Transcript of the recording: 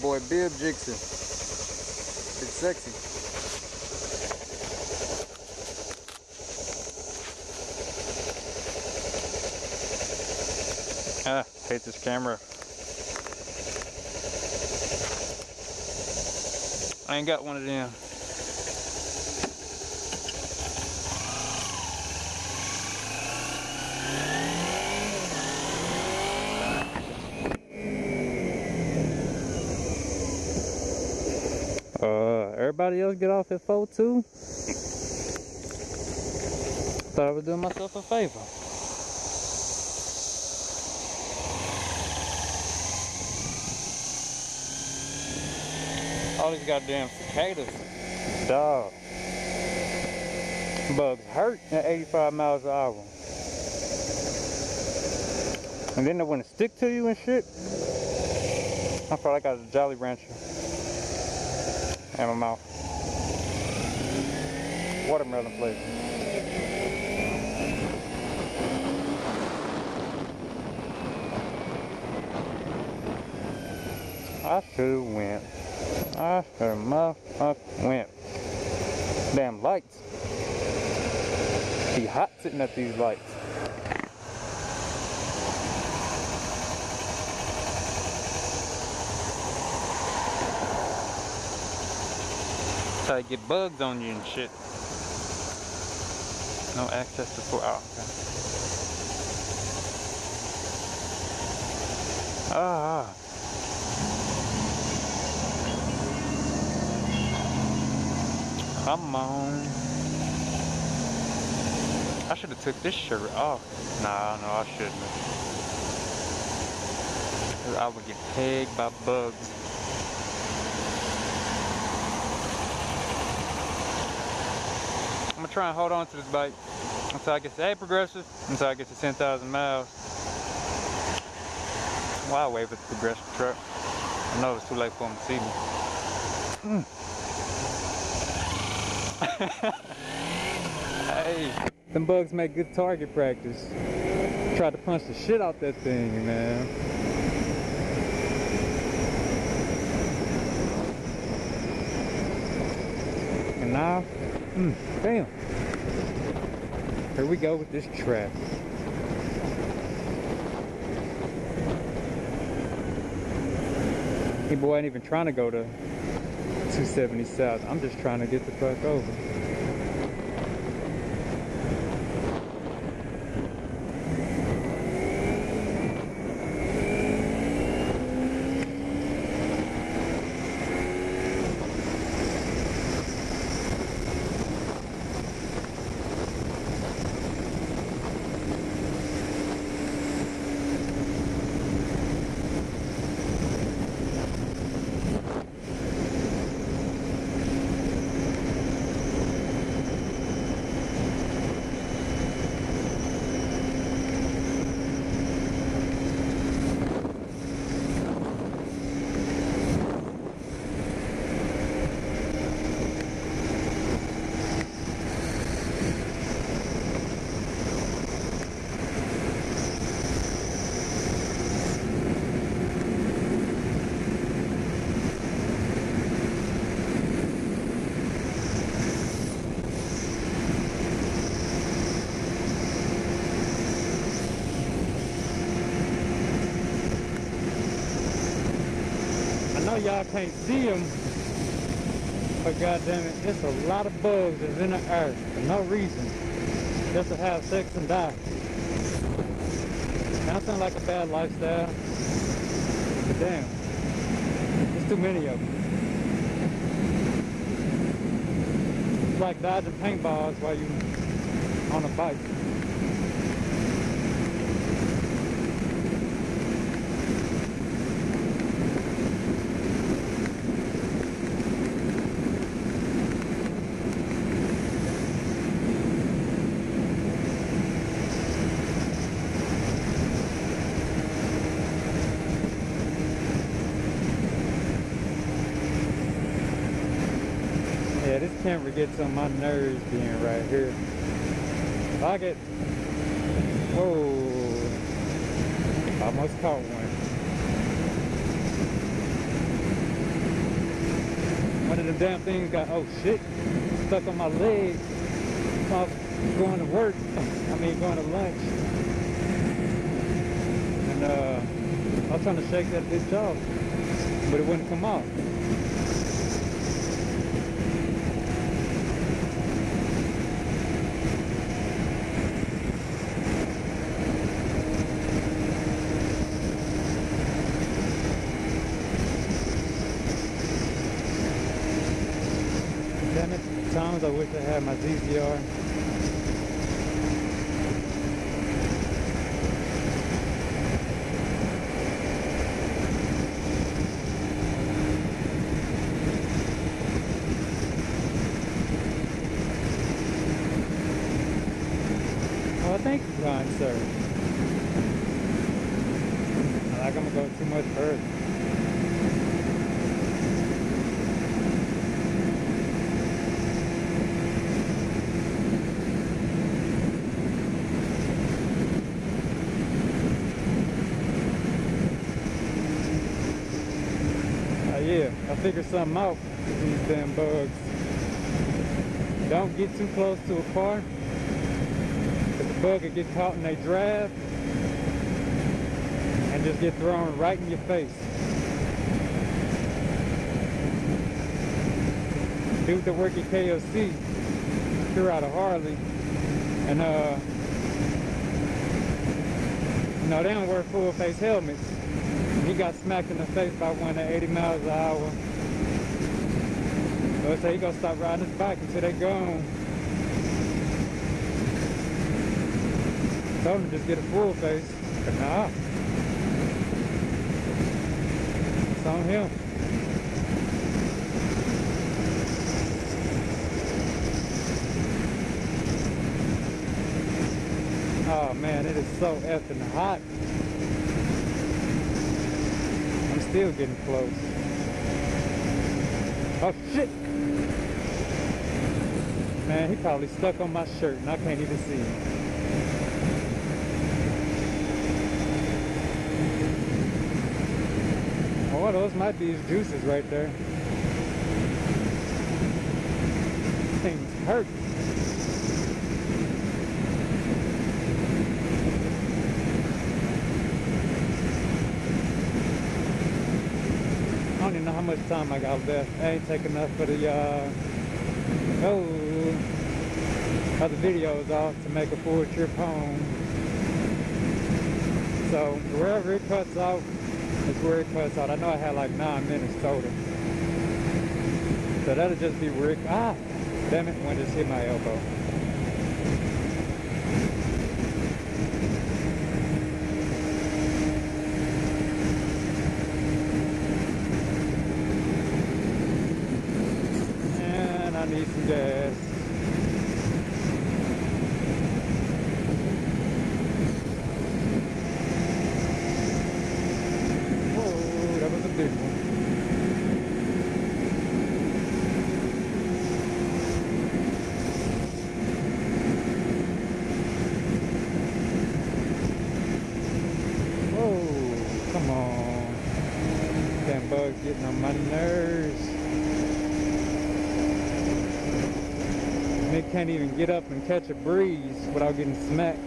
Boy Bib Jigsaw. It's sexy. Ah, hate this camera. I ain't got one of them. Everybody else get off at 4 too? Thought I was doing myself a favor. All these goddamn cicadas. Dog. Bugs hurt at 85 miles an hour. And then they want to stick to you and shit. I feel like I got a Jolly Rancher in my mouth. Watermelon flavor. I have went. I have motherfucking went. Damn lights. Be hot sitting at these lights. To get bugs on you and shit. No access to food. Oh, okay. Ah. Come on. I should have took this shirt off. Nah, no, I shouldn't. I would get pegged by bugs. I'm gonna try and hold on to this bike until I get to, hey Progressive, until I get to 10,000 miles. Well, I wave at the Progressive truck. I know it's too late for them to see me. Mm. hey, them bugs make good target practice. Tried to punch the shit out that thing, man. And now, mm, damn. Here we go with this trap. Hey boy ain't even trying to go to 270 South. I'm just trying to get the fuck over. Know y'all can't see them, but goddamn it, it's a lot of bugs that's in the air for no reason, just to have sex and die. That sounds like a bad lifestyle, but damn, there's too many of them. It's like dodging paintballs while you're on a bike. Yeah, this camera gets on my nerves being right here. I get, whoa, almost caught one. One of them damn things got, oh shit, stuck on my leg while going to work. I mean, going to lunch. And uh, I was trying to shake that bitch off, but it wouldn't come off. Damn it, times I wish I had my ZZR. Oh, thank you, kind sir. I like I'm gonna go too much further. Oh I something out with these damn bugs. Don't get too close to a car. Cause the bug will get caught in a drive and just get thrown right in your face. Dude that work at KFC threw out a Harley and uh you know they don't wear full face helmets. He got smacked in the face by one at 80 miles an hour. So I say he gonna stop riding his bike until they gone. Told him to just get a full face, but nah. It's on him. Oh man, it is so effing hot. I'm still getting close. Oh shit! Man, he probably stuck on my shirt and I can't even see him. Oh, those might be his juices right there. Things hurt. I don't even know how much time I got left. I ain't taking enough for the uh oh other videos off to make a full trip home. So wherever it cuts out is where it cuts out. I know I had like nine minutes total. So that'll just be Rick. Ah, damn it, one just hit my elbow. And. Whoa, that was a one. Whoa, come on. Damn bugs getting on my nerves. Can't even get up and catch a breeze without getting smacked.